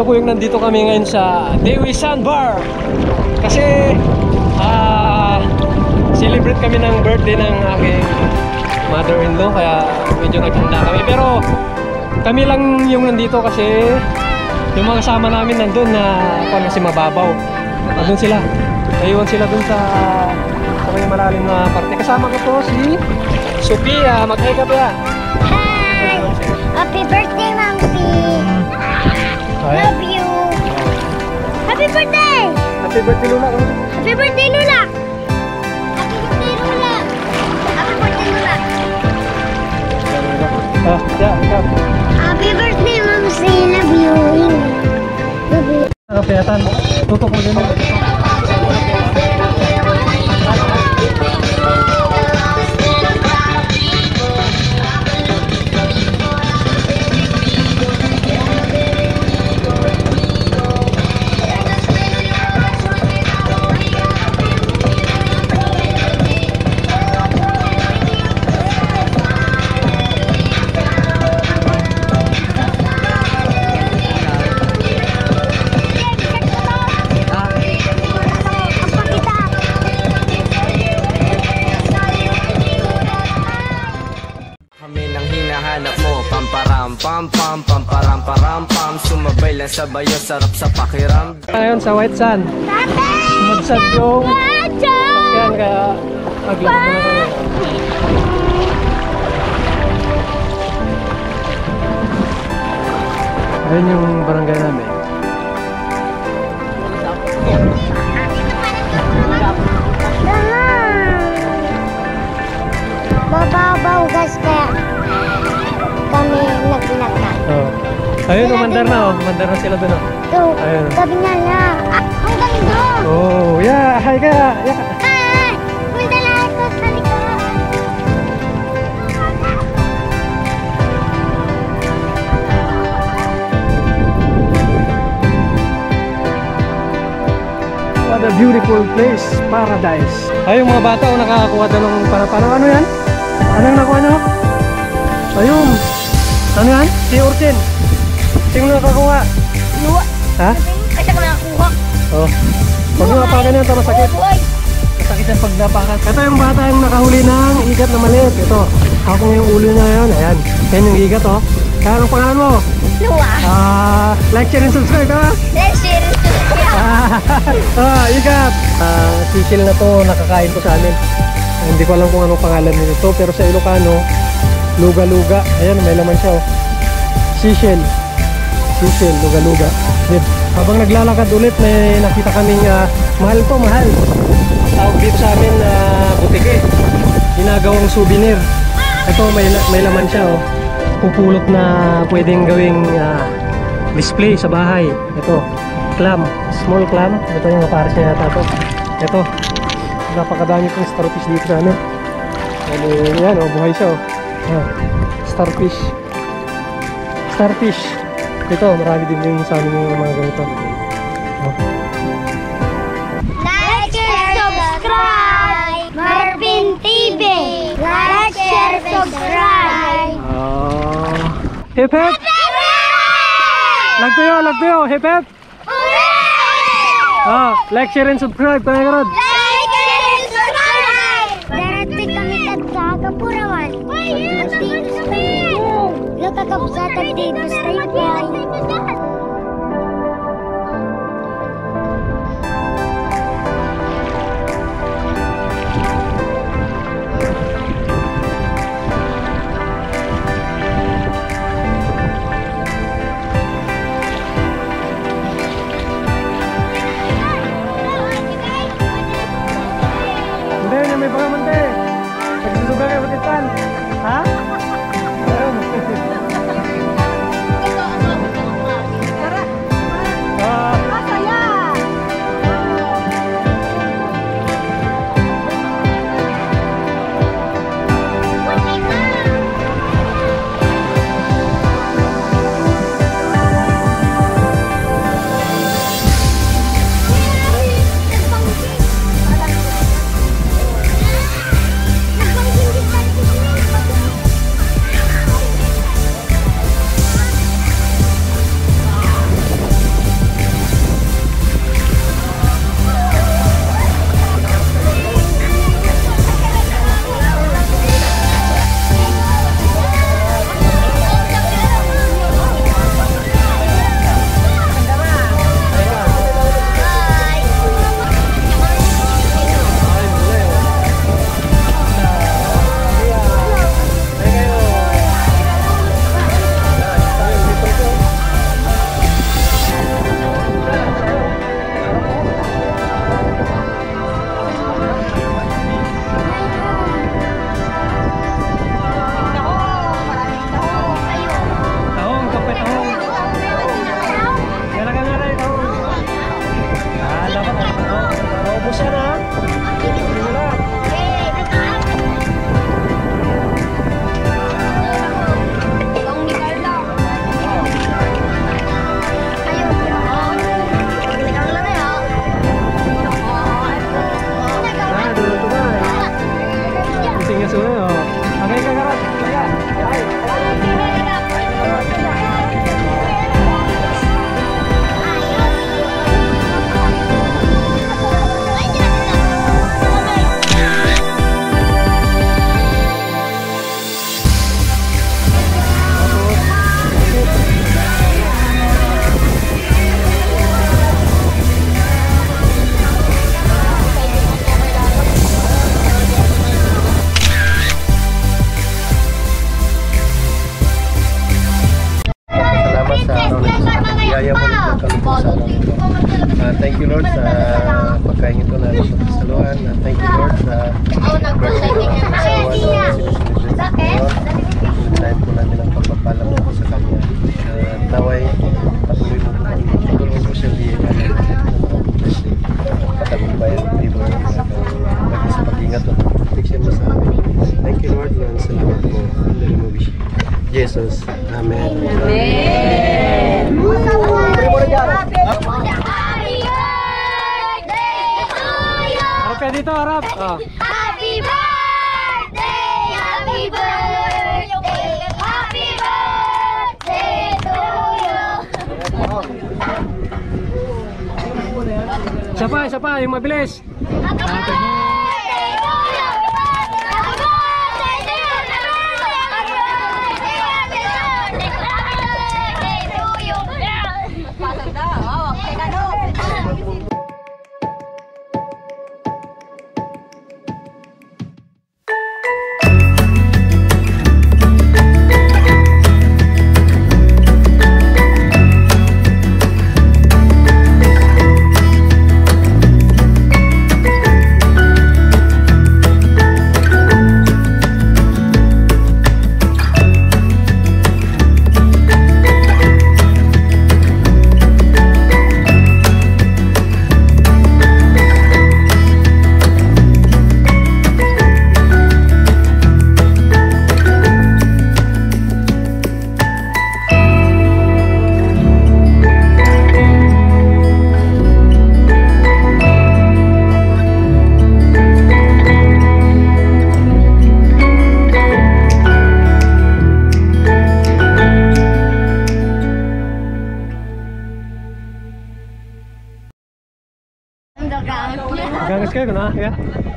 kasalukuyang nandito kami ngayon sa Dewi Sandbar. Kasi, ah, celebrate kami ng birthday ng aking mother-in-law, kaya medyo naghanda kami. Pero, kami lang yung nandito kasi yung mga kasama namin nandun na kung kasi mababaw. Nandun sila. Naiwan sila dun sa sa may malalim na parte. Kasama ko po si Sophia. Mag-hi ka pa. Happy birthday Lula. Happy birthday, Lula! Happy birthday, Lula! Happy birthday, Lula! Ah, yeah, yeah. Happy birthday, Mamsi! Love you! Love you! Kapayatan. Tutok Pamparam pam pam Pamparam param pam Sumabay lang sa bayo Sarap sa pakiram Ngayon sa White Sand. Sumadsad yung yan kaya maglaro na. Ayun yung barangay namin. Ayun, umandar na oh. Umandar na sila dun oh. Ito, Ayun. sabi niya na, ah, ang ganda! Oh, yeah. Hi ka. Yeah. Ah, may dala ito sa likod. What a beautiful place. Paradise. Ay, yung mga bata oh, nakakakuha daw ng para parang ano yan? Anong nakuha nyo? Ayun. Ano yan? Si Urchin. Sino nakakuha? Luwa. Ha? Kasi ko nakakuha. Oh. Pag napakan yan, tama sakit. Masakit yan pag napakan. Ito yung bata yung nakahuli ng igat na maliit. Ito. Ako yung ulo niya yan. Ayan. Yan yung igat oh. Kaya anong pangalan mo? Luwa. Ah, like, share, and subscribe ha? Let's share it to the ah, ikat. Ah, sisil na to, nakakain ko sa amin. Ah, hindi ko alam kung anong pangalan nito, pero sa Ilocano, luga-luga. Ayan, may laman siya oh. Sisil. Sisil, luga-luga. Yun. Habang naglalakad ulit, may nakita kaming ah, mahal to, mahal. Tawag dito sa amin na butike. Ginagawang souvenir. Ito, may, may laman siya oh. Pupulot na pwedeng gawing ah, display sa bahay. Ito, clam, small clam. Ito yung pares niya yata ito. Ito, napakadami kong starfish dito sa. Yan, yan oh, buhay siya oh. Ah, starfish. Starfish. Ito, marami din yung sa amin yung mga ganito. Oh. Like, share, subscribe! Marvin TV! Like, share, subscribe! Ah. Hip hip! Lagtayo, lagtayo! Hip hip! Ah, like, share, and subscribe. Kaya ka ron. Like, Nakakabsatag dito sa Taypay. Hindi, thank you Lord sa pagkain ito na saluhan. At thank you Lord sa birthday ko sa saluhan na sinusunod Time po namin ang pagpapala mo po sa kanya. Uh, naway, patuloy mo po kami. Tulungan po siyang di patagumpay ang favor. Lagi sa pag-ingat at protection mo sa amin. Thank you Lord. Maraming salamat po. In the name of Jesus. Amen. To you! Harap ka dito, harap. Happy birthday! Happy birthday! Happy birthday to you! Isa pa, isa pa, yung mabilis. Happy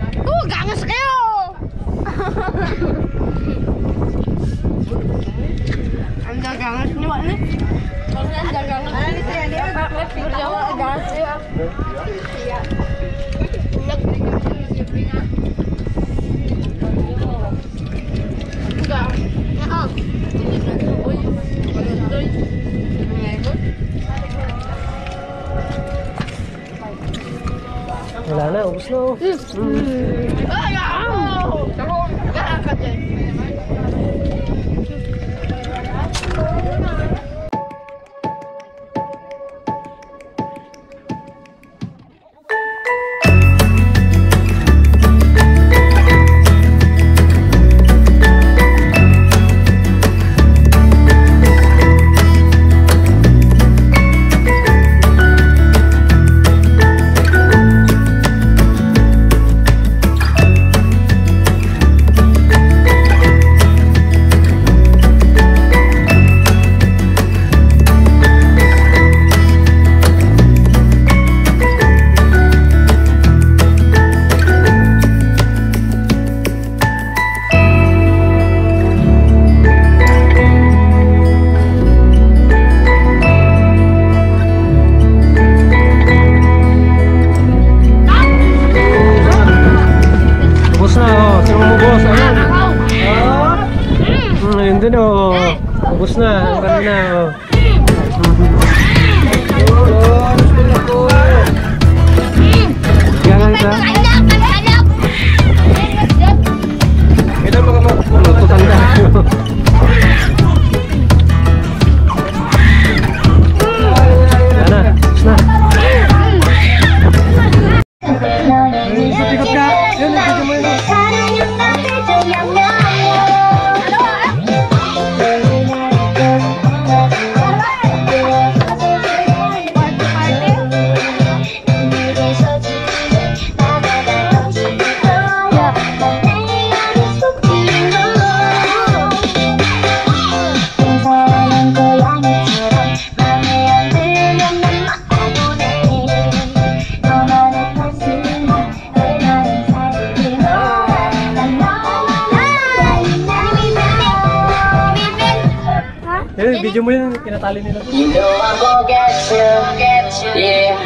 Oh, gangas kayo! Ang dagangas niyo, ano? Ang dagangas. Ano ni siya niya? Bakit? Ang dagangas niya. Wala na, ubus na. oh. Ay, ako! Ako! Ubus video mo yun, kinatali nila. You know I'm gonna get you, get you, yeah.